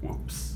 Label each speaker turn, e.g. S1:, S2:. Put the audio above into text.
S1: Whoops.